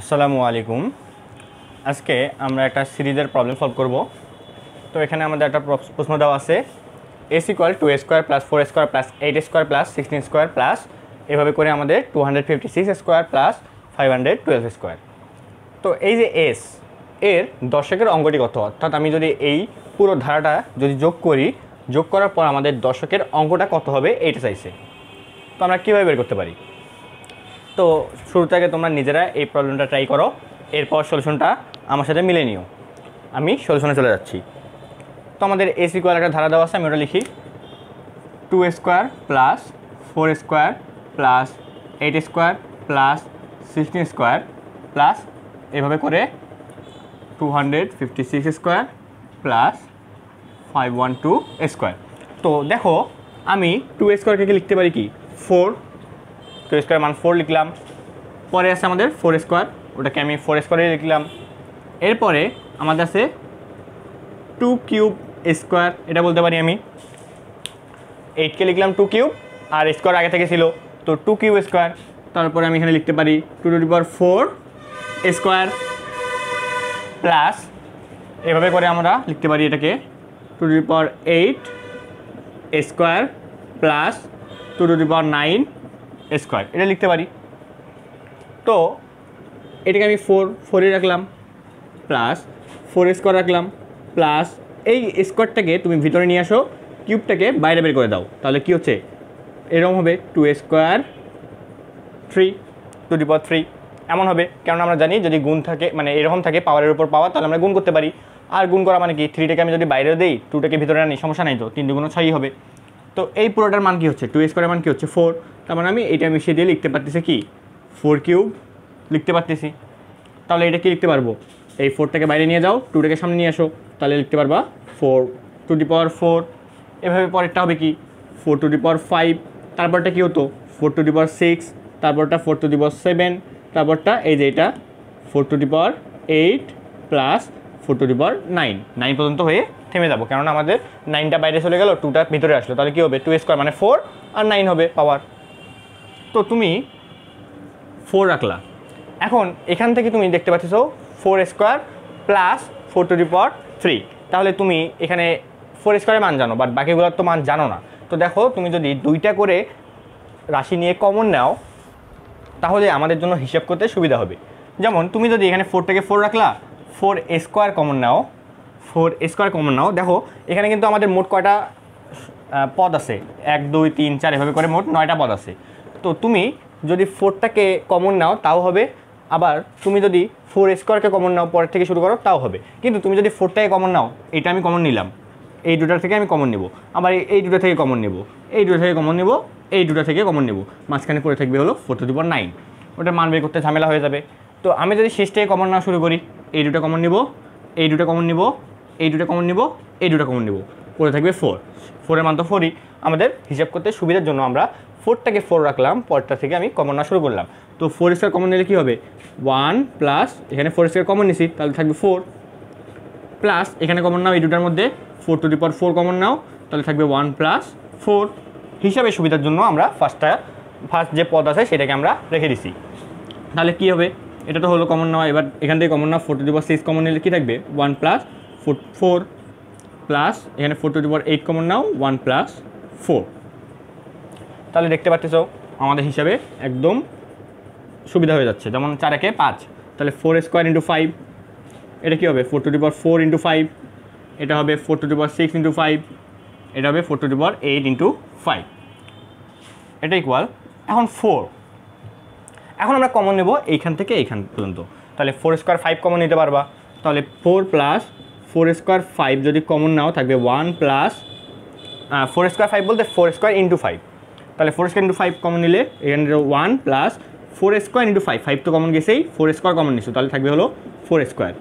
আসসালামু আলাইকুম। আজকে আমরা একটা সিরিজের প্রবলেম সলভ করব। তো এখানে আমাদের একটা প্রশ্ন দেওয়া আছে। S equal to A square plus four square plus eight square plus sixteen square plus এভাবে করে আমাদের two hundred fifty six square plus five hundred twelve square তো এই যে এস এর দশকের অঙ্কটি কত? অর্থাৎ আমি যদি এই পুরো ধারাটা যদি যোগ করি, যোগ করার পর আমাদের দশকের অঙ্কটা কত হবে? এইটা চাইছে। তো আমরা কীভাবে বের করতে পারি? তো শুরু থেকে তোমরা নিজেরা এই প্রবলেমটা ট্রাই করো, এরপর সলিউশনটা আমার সাথে মিলে নিও। আমি সলিউশনে চলে যাচ্ছি। তো আমাদের এস ইকুয়াল একটা ধারা দেওয়া আছে, আমি ওটা লিখি। Two square plus four square plus eight square plus sixteen square plus এভাবে করে two hundred fifty six square plus five one two square তো দেখো, আমি টু স্কোয়ারকে লিখতে পারি কি? ফোর টু স্কোয়ার মান ফোর লিখলাম। পরে আছে আমাদের ফোর স্কোয়ার ওটাকে আমি ফোর স্কোয়ারে লিখলাম। এরপরে আমাদের আছে টু কিউব স্কোয়ার এটা বলতে পারি আমি। এইটকে লিখলাম টু কিউব আর স্কোয়ার আগে থেকে ছিল। তো টু কিউব স্কোয়ার তারপরে আমি এখানে লিখতে পারি two to power four square plus এভাবে করে আমরা লিখতে পারি এটাকে। Two to power eight square plus two to power nine square এটা লিখতে পারি। তো, এটাকে আমি ফোর ফোরে রাখলাম প্লাস ফোর স্কোয়ার রাখলাম প্লাস এই স্কোয়ারটাকে তুমি ভিতরে নিয়ে আসো কিউবটাকে বাইরে বের করে দাও। তাহলে কি হচ্ছে? এরকম হবে two square three two power three এমন হবে কারণ আমরা জানি যদি গুণ থাকে মানে এরকম থাকে পাওয়ারের উপর পাওয়ার তাহলে আমরা গুণ করতে পারি। আর গুণ করা মানে কি? থ্রিটাকে আমি যদি বাইরে দিই টুটাকে ভিতরে আনি, সমস্যা নাই তো, তিন দুগুণ ছয়ই হবে। তো এই পুরোটার মান কি হচ্ছে? টু স্কোয়ারের মান কি হচ্ছে? ফোর তার মানে আমি এটা মিশিয়ে দিয়ে লিখতে পারতেছি কি? ফোর কিউব লিখতে পারতেছি। তাহলে এটা কি লিখতে পারব? এই ফোরটাকে বাইরে নিয়ে যাও টুটাকে সামনে নিয়ে আসো, তাহলে লিখতে পারবা four to the power four এভাবে পরেরটা হবে কি? Four to the power five তারপরটা কি হতো? Four to the power six তারপরটা four to the power seven তারপরটা এই যে এটা four to the power eight plus four to the power nine nine পর্যন্ত হয়ে থেমে যাব, কেননা আমাদের নাইনটা বাইরে চলে গেল টুটা ভিতরে আসলো। তাহলে কী হবে? টু স্কোয়ার মানে ফোর আর নাইন হবে পাওয়ার তো তুমি ফোর রাখলা। এখন এখান থেকে তুমি দেখতে পাচ্ছ four square plus four to the three তাহলে তুমি এখানে ফোর স্কোয়ারের মান জানো বাট বাকিগুলোর তো মান জানো না। তো দেখো, তুমি যদি দুইটা করে রাশি নিয়ে কমন নাও, তাহলে আমাদের জন্য হিসাব করতে সুবিধা হবে। যেমন, তুমি যদি এখানে ফোর থেকে ফোর রাখলা ফোর স্কোয়ার কমন নাও ফোর স্কোয়ার কমন নাও। দেখো, এখানে কিন্তু আমাদের মোট কয়টা পদ আছে? এক, দুই, তিন, চার, এভাবে করে মোট নয়টা পদ আছে। তো তুমি যদি ফোরটাকে কমন নাও, তাও হবে। আবার তুমি যদি ফোর স্কোয়ারকে কমন নাও, পরের থেকে শুরু করো, তাও হবে। কিন্তু তুমি যদি ফোরটাকে কমন নাও, এটা আমি কমন নিলাম। এই দুটার থেকে আমি কমন নেব। আবার এই- দুটো থেকে কমন নেব। এই দুটো থেকে কমন নেব, এই দুটো থেকে কমন নেব। মাঝখানে পড়ে থাকবে হলো ফোর টু দি নাইন ওটার মান বের করতে ঝামেলা হয়ে যাবে। তো আমি যদি শেষ কমন নেওয়া শুরু করি, এই দুটো কমন নেব, এই দুটো কমন নেব, এই দুটো কমন নেব, এই দুটো কমন নেব। পড়ে থাকবে ফোর ফোরের মান তো ফোরই আমাদের হিসাব করতে সুবিধার জন্য আমরা ফোরটাকে ফোর রাখলাম পরটা থেকে আমি কমন নেওয়া শুরু করলাম। তো ফোর স্কোয়ার কমন নিলে কী হবে? ওয়ান প্লাস এখানে ফোর স্কোয়ার কমন নিছি, তাহলে থাকবে ফোর প্লাস এখানে কমন নাও, এই দুটার মধ্যে four to the four common নাও, তাহলে থাকবে ওয়ান প্লাস ফোর হিসাবে সুবিধার জন্য আমরা ফার্স্টটা ফার্স্ট যে পদ আছে সেটাকে আমরা রেখে দিছি। তাহলে কী হবে? এটা তো হলো কমন নেওয়া, এবার এখান থেকে common now four to the six common নিলে কী থাকবে? One plus four four plus এখানে four to the eight common now one plus four তাহলে দেখতে পাচ্ছ আমাদের হিসাবে একদম সুবিধা হয়ে যাচ্ছে। যেমন চার একে পাঁচ। তাহলে ফোর স্কোয়ার ইন্টু ফাইভ এটা কী হবে? Four to power four into five এটা হবে four to power six into five এটা হবে four to power eight into five এটা ইকুয়াল এখন ফোর এখন আমরা কমন নেব এইখান থেকে এইখান পর্যন্ত। তাহলে ফোর স্কোয়ার ফাইভ কমন নিতে পারবা। তাহলে four plus four square five যদি কমন নাও, থাকবে one plus four square five বলতে ফোর স্কোয়ার ইন্টু ফাইভ তাহলে four square into five common নিলে এখানে one plus four square into five five তো কমন গেছেই ফোর স্কোয়ার কমন নিছো, তাহলে থাকবে হলো ফোর স্কোয়ার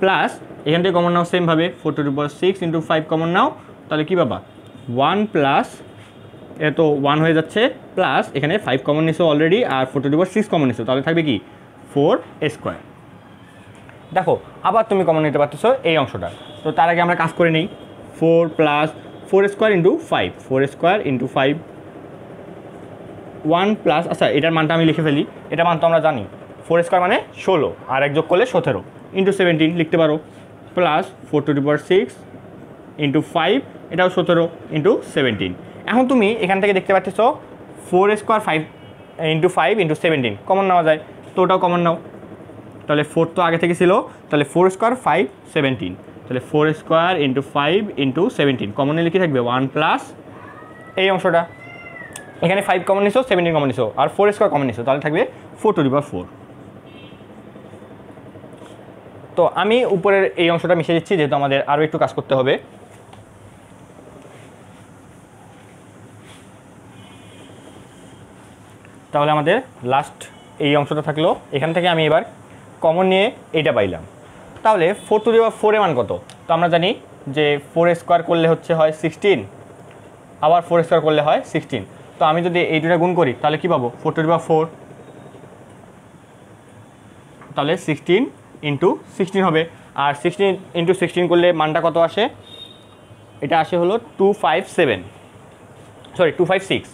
প্লাস এখান থেকে কমন নাও সেমভাবে four to two six into five common নাও, তাহলে কী বাবা ওয়ান প্লাস এটা তো ওয়ান হয়ে যাচ্ছে প্লাস এখানে ফাইভ কমন নিছো already R four to two six common নিছো, তাহলে থাকবে কি? ফোর স্কোয়ার দেখো, আবার তুমি কমন নিতে পারতেছো এই অংশটা। তো তার আগে আমরা কাজ করে নিই। Four plus four square into five four square into five one plus আচ্ছা এটার মানটা আমি লিখে ফেলি। এটা মান তো আমরা জানি। ফোর স্কোয়ার মানে ষোলো, আর এক যোগ করলে সতেরো। ইন্টু সেভেন্টিন লিখতে পারো। Plus four to power six into five এটাও সতেরো ইন্টু সেভেন্টিন এখন তুমি এখান থেকে দেখতে পাচ্ছ four square five into five into seventeen common নেওয়া যায়। তো ওটাও কমন নাও। তাহলে ফোর তো আগে থেকে ছিল। তাহলে ফোর স্কোয়ার ফাইভ সেভেন্টিন তাহলে four square into five into seventeen কমনে লিখে থাকবে ওয়ান প্লাস এই অংশটা। এখানে ফাইভ কমন নিছো সেভেন্টিন কমন নিছো, আর ফোর স্কোয়ার কমন নিছো, তাহলে থাকবে ফোর টু পাওয়ার ফোর তো আমি উপরের এই অংশটা মিশিয়ে দিচ্ছি, যেহেতু আমাদের আরও একটু কাজ করতে হবে। তাহলে আমাদের লাস্ট এই অংশটা থাকল, এখান থেকে আমি এবার কমন নিয়ে এইটা পাইলাম। তাহলে ফোর টু পাওয়ার ফোর মান কত? তো আমরা জানি যে ফোর স্কোয়ার করলে হচ্ছে হয় সিক্সটিন আবার ফোর স্কোয়ার করলে হয় সিক্সটিন তো আমি যদি এই দুটা গুণ করি, তাহলে কি পাবো? ফোর টু পাওয়ার ফোর তাহলে সিক্সটিন ইন্টু সিক্সটিন হবে। আর সিক্সটিন ইন্টু সিক্সটিন করলে মানটা কত আসে? এটা আসে হলো two five seven sorry two five six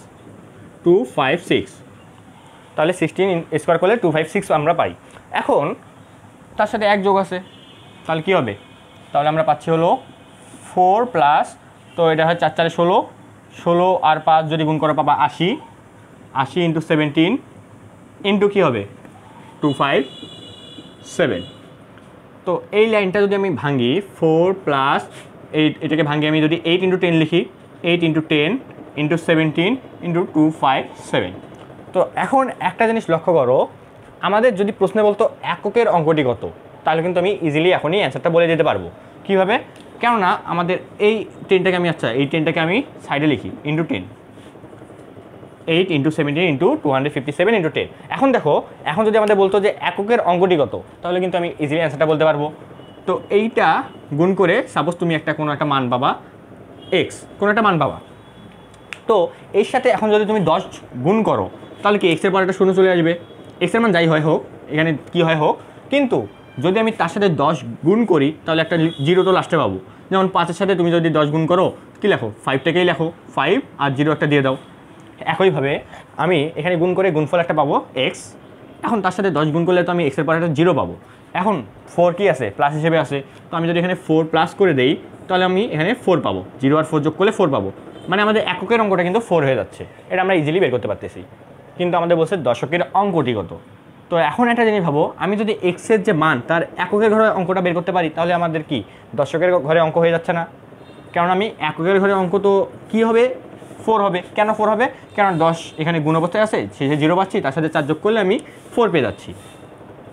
two five six তাহলে সিক্সটিন স্কোয়ার করলে টু ফাইভ সিক্স আমরা পাই। এখন, তার সাথে এক যোগ আছে। তাহলে কী হবে? তাহলে আমরা পাচ্ছি হলো ফোর প্লাস তো এটা হয় চার চারে ষোলো। ষোলো আর পাঁচ যদি গুণ করো পাবা আশি। আশি ইন্টু সেভেন্টিন ইন্টু কী হবে? টু ফাইভ সেভেন তো এই লাইনটা যদি আমি ভাঙি ফোর প্লাস এইট এটাকে ভাঙি আমি যদি এইট ইন্টু টেন লিখি eight into ten into seventeen into two five seven তো এখন একটা জিনিস লক্ষ্য করো, আমাদের যদি প্রশ্নে বলতো এককের অঙ্কটি কত, তাহলে কিন্তু আমি ইজিলি এখনই অ্যান্সারটা বলে দিতে পারব। কীভাবে? কেননা আমাদের এই টেনটাকে আমি আচ্ছা এই টেনটাকে আমি সাইডে লিখি into ten eight into seventeen into two hundred fifty seven into ten এখন দেখো, এখন যদি আমাদের বলতো যে এককের অঙ্কটি কত, তাহলে কিন্তু আমি ইজিলি অ্যান্সারটা বলতে পারব। তো এইটা গুণ করে সাপোজ তুমি একটা, কোনো একটা মান পাবা এক্স কোনো একটা মান পাবা। তো এর সাথে এখন যদি তুমি দশ গুণ করো, তাহলে কি এক্সের পর একটা শূন্য চলে আসবে? এক্সের মান যাই হয় হোক, এখানে কি হয় হোক, কিন্তু যদি আমি তার সাথে দশ গুণ করি, তাহলে একটা জিরো তো লাস্টে পাবো। যেমন পাঁচের সাথে তুমি যদি দশ গুণ করো, কী লেখো? ফাইভটাকেই লেখো। ফাইভ আর জিরো একটা দিয়ে দাও। একইভাবে আমি এখানে গুণ করে গুণফল একটা পাবো এক্স এখন তার সাথে দশ গুণ করলে তো আমি এক্সের পর একটা জিরো পাবো। এখন ফোর কি আছে? প্লাস হিসেবে আছে। তো আমি যদি এখানে ফোর প্লাস করে দেই, তাহলে আমি এখানে ফোর পাবো। জিরো আর ফোর যোগ করলে ফোর পাবো। মানে আমাদের এককের অঙ্কটা কিন্তু ফোর হয়ে যাচ্ছে। এটা আমরা ইজিলি বের করতে পারতেছি। কিন্তু আমাদের বলছে দশকের অঙ্কটি কত? তো এখন একটা জিনিস ভাবো, আমি যদি এক্সের যে মান, তার এককের ঘরে অঙ্কটা বের করতে পারি, তাহলে আমাদের কি? দর্শকের ঘরে অঙ্ক হয়ে যাচ্ছে না। কারণ আমি এককের ঘরে অঙ্ক তো কী হবে? ফোর হবে। কেন ফোর হবে? কারণ দশ এখানে গুণ অবস্থায় আছে, শেষে জিরো পাচ্ছি, তার সাথে চার যোগ করলে আমি ফোর পেয়ে যাচ্ছি।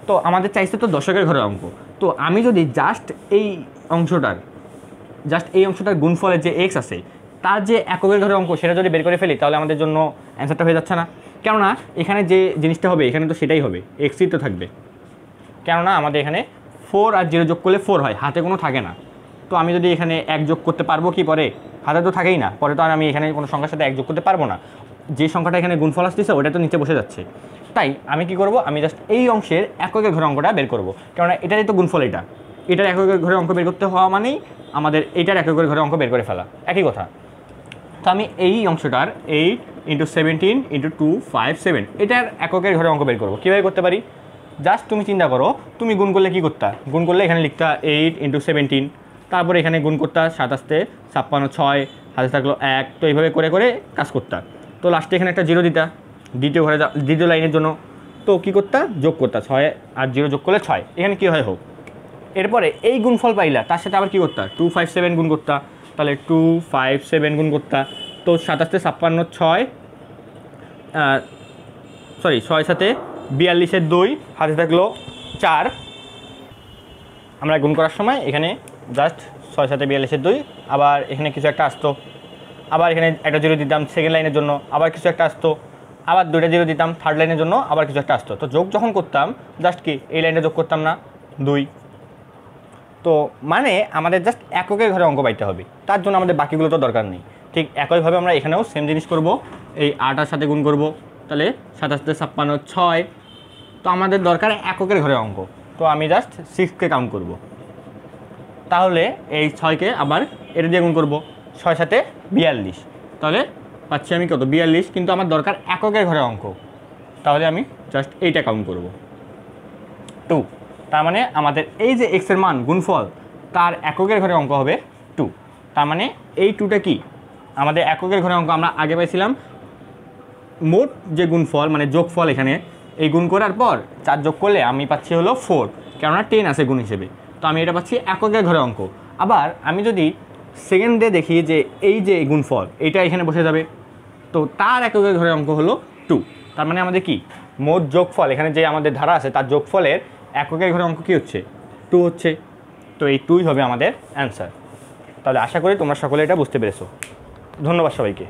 তো আমাদের চাইছে তো দশকের ঘরের অঙ্ক। তো আমি যদি জাস্ট এই অংশটার জাস্ট এই অংশটার গুণফলের যে এক্স আছে, তার যে এককের ঘরের অঙ্ক, সেটা যদি বের করে ফেলি, তাহলে আমাদের জন্য অ্যান্সারটা হয়ে যাচ্ছে না। কেননা এখানে যে জিনিসটা হবে, এখানে তো সেটাই হবে এক্সই তো থাকবে। কেননা আমাদের এখানে ফোর আর জিরো যোগ করলে ফোর হয়, হাতে কোনো থাকে না। তো আমি যদি এখানে এক যোগ করতে পারব কি পরে? হাতে তো থাকেই না, পরে তো আর আমি এখানে কোনো সংখ্যার সাথে এক যোগ করতে পারব না। যে সংখ্যাটা এখানে গুণফল আসতেছে, ওটা তো নিচে বসে যাচ্ছে। তাই আমি কি করব? আমি জাস্ট এই অংশের এককের ঘরে অঙ্কটা বের করব। কেননা এটারই তো গুণফল এটা। এটার এককের ঘরে অঙ্ক বের করতে হওয়া মানেই আমাদের এইটার এককের ঘরে অঙ্ক বের করে ফেলা। একই কথা। তো আমি এই অংশটার eight into seventeen into two five seven এটার এককের ঘরে অঙ্ক বের করব। কীভাবে করতে পারি? জাস্ট তুমি চিন্তা করো, তুমি গুণ করলে কী করতা? গুণ করলে এখানে লিখতা এইট ইন্টু সেভেন্টিন তারপরে এখানে গুণ করতা সাতাশতে ছাপ্পান্ন, ছয়, হাতে থাকল এক। তো এইভাবে করে করে কাজ করতা। তো লাস্টে এখানে একটা জিরো দিতা। দ্বিতীয় ঘরে দ্বিতীয় লাইনের জন্য। তো কী করতা? যোগ করতা। ছয় আর জিরো যোগ করলে ছয়। এখানে কী হয় হোক। এরপরে এই গুণফল পাইলা, তার সাথে আবার কী করতা? টু ফাইভ সেভেন গুণ করতা। তাহলে টু ফাইভ সেভেন গুণ করতা। তো সাতাশতে ছাপ্পান্ন, ছয় সরি ছয় সাথে বিয়াল্লিশের দুই, হাতে থাকল চার। আমরা গুণ করার সময় এখানে জাস্ট ছয় সাথে বিয়াল্লিশের দুই, আবার এখানে কিছু একটা আসতো। আবার এখানে একটা জিরো দিতাম সেকেন্ড লাইনের জন্য, আবার কিছু একটা আসতো। আবার দুইটা জিরো দিতাম থার্ড লাইনের জন্য, আবার কিছু একটা আসতো। তো যোগ যখন করতাম জাস্ট কি, এই লাইনটা যোগ করতাম না, দুই। তো মানে আমাদের জাস্ট এককের ঘরে অঙ্ক পাইতে হবে। তার জন্য আমাদের বাকিগুলো তো দরকার নেই। ঠিক একইভাবে আমরা এখানেও সেম জিনিস করব। এই আটার সাথে গুণ করব। তাহলে সাতাশতে ছাপ্পান্ন, ছয়। তো আমাদের দরকার এককের ঘরে অঙ্ক। তো আমি জাস্ট সিক্সকে কাউন্ট করব। তাহলে এই ছয়কে আবার এটা দিয়ে গুণ করব। ছয় সাথে বিয়াল্লিশ। তাহলে পাচ্ছি আমি কত? বিয়াল্লিশ। কিন্তু আমার দরকার এককের ঘরে অঙ্ক। তাহলে আমি জাস্ট এইটা কাউন্ট করব। টু তার মানে আমাদের এই যে এক্সের মান, গুণফল, তার এককের ঘরে অঙ্ক হবে টু তার মানে এই টুটা কি? আমাদের এককের ঘরে অঙ্ক আমরা আগে পাইছিলাম। মোট যে গুণফল মানে যোগফল এখানে, এই গুণ করার পর চার যোগ করলে আমি পাচ্ছি হলো ফোর কেননা টেন আছে গুণ হিসেবে। তো আমি এটা পাচ্ছি এককের ঘরে অঙ্ক। আবার আমি যদি সেকেন্ডে দেখি যে এই যে গুণফল, এটা এখানে বসে যাবে। তো তার এককের ঘরে অঙ্ক হলো টু তার মানে আমাদের কি? মোট যোগফল, এখানে যে আমাদের ধারা আছে, তার যোগফলের এককের ঘরে অঙ্ক কী হচ্ছে? টু হচ্ছে। তো এই টুই হবে আমাদের অ্যান্সার তাহলে আশা করি তোমরা সকলে এটা বুঝতে পেরেছ। ধন্যবাদ সবাইকে।